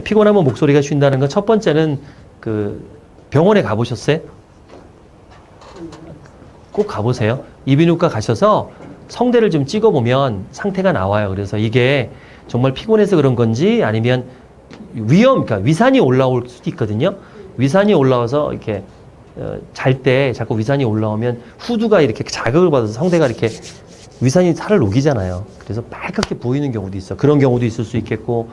피곤하면 목소리가 쉰다는 건 첫 번째는 그 병원에 가보셨어요? 꼭 가보세요. 이비인후과 가셔서 성대를 좀 찍어보면 상태가 나와요. 그래서 이게 정말 피곤해서 그런 건지 아니면 위험, 그러니까 위산이 올라올 수도 있거든요. 위산이 올라와서 이렇게 어, 잘때 자꾸 위산이 올라오면 후두가 이렇게 자극을 받아서 성대가 이렇게 위산이 살을 녹이잖아요. 그래서 빨갛게 보이는 경우도 있어. 그런 경우도 있을 수 있겠고,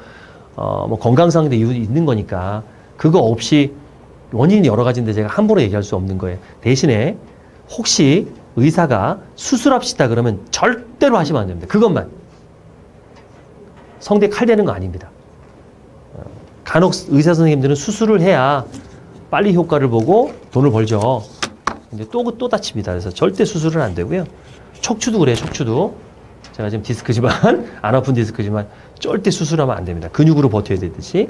어, 뭐 건강상도 이유 있는 거니까 그거 없이 원인이 여러 가지인데 제가 함부로 얘기할 수 없는 거예요. 대신에 혹시 의사가 수술합시다 그러면 절대로 하시면 안 됩니다. 그것만. 성대 칼 대는 거 아닙니다. 어, 간혹 의사 선생님들은 수술을 해야 빨리 효과를 보고 돈을 벌죠. 근데 또, 또 다칩니다. 그래서 절대 수술은 안 되고요. 척추도 그래요, 척추도. 제가 지금 디스크지만 안 아픈 디스크지만 절대 수술하면 안 됩니다. 근육으로 버텨야 되듯이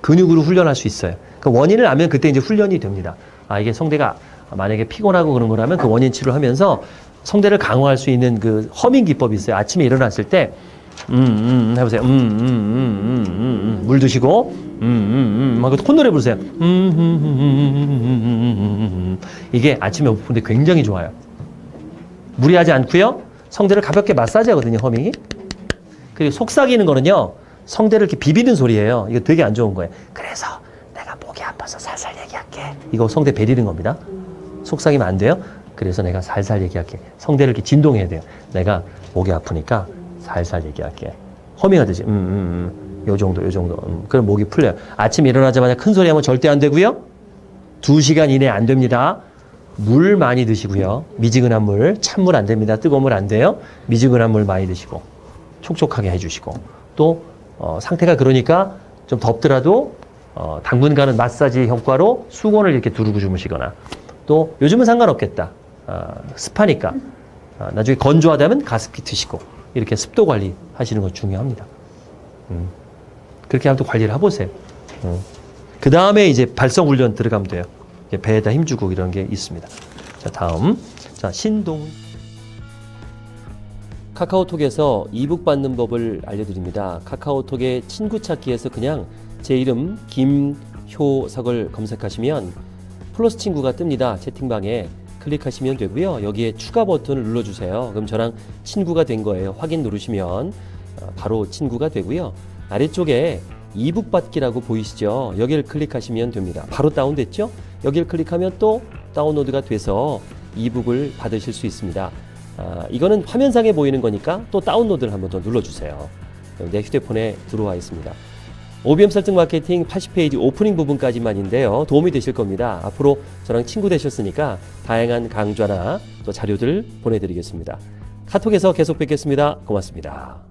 근육으로 훈련할 수 있어요. 그 원인을 알면 그때 이제 훈련이 됩니다. 아 이게 성대가 만약에 피곤하고 그런 거라면 그 원인 치료하면서 성대를 강화할 수 있는 그 허밍 기법이 있어요. 아침에 일어났을 때 음, 음, 해보세요. 음, 음, 음, 음, 음, 물 드시고, 음, 음, 음, 막 콧노래 부르세요. 음, 음, 음, 음, 음, 음, 음, 이게 아침에 오픈데 굉장히 좋아요. 무리하지 않고요. 성대를 가볍게 마사지 하거든요, 허밍이. 그리고 속삭이는 거는요. 성대를 이렇게 비비는 소리예요. 이거 되게 안 좋은 거예요. 그래서 내가 목이 아파서 살살 얘기할게. 이거 성대 베리는 겁니다. 속삭이면 안 돼요. 그래서 내가 살살 얘기할게. 성대를 이렇게 진동해야 돼요. 내가 목이 아프니까 살살 얘기할게. 허밍하듯이 음, 음, 음. 요 정도, 요 정도. 음. 그럼 목이 풀려요. 아침 일어나자마자 큰 소리 하면 절대 안 되고요. 두 시간 이내 안 됩니다. 물 많이 드시고요. 미지근한 물, 찬물 안 됩니다. 뜨거운 물 안 돼요. 미지근한 물 많이 드시고 촉촉하게 해주시고 또 어, 상태가 그러니까 좀 덥더라도 어, 당분간은 마사지 효과로 수건을 이렇게 두르고 주무시거나 또 요즘은 상관없겠다. 어, 습하니까 어, 나중에 건조하다면 가습기 드시고 이렇게 습도 관리 하시는 거 중요합니다. 음. 그렇게 또 관리를 해보세요. 음. 그 다음에 이제 발성 훈련 들어가면 돼요. 배에다 힘주고 이런 게 있습니다. 자 다음 자 신동 카카오톡에서 이북 받는 법을 알려드립니다. 카카오톡의 친구 찾기에서 그냥 제 이름 김효석을 검색하시면 플러스 친구가 뜹니다. 채팅방에 클릭하시면 되고요. 여기에 추가 버튼을 눌러주세요. 그럼 저랑 친구가 된 거예요. 확인 누르시면 어, 바로 친구가 되고요. 아래쪽에 이북 받기라고 보이시죠? 여기를 클릭하시면 됩니다. 바로 다운됐죠? 여기를 클릭하면 또 다운로드가 돼서 이북을 받으실 수 있습니다. 아, 이거는 화면상에 보이는 거니까 또 다운로드를 한번 더 눌러주세요. 내 휴대폰에 들어와 있습니다. OBM 설정 마케팅 80페이지 오프닝 부분까지만인데요. 도움이 되실 겁니다. 앞으로 저랑 친구 되셨으니까 다양한 강좌나 또 자료들 보내드리겠습니다. 카톡에서 계속 뵙겠습니다. 고맙습니다.